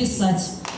писать.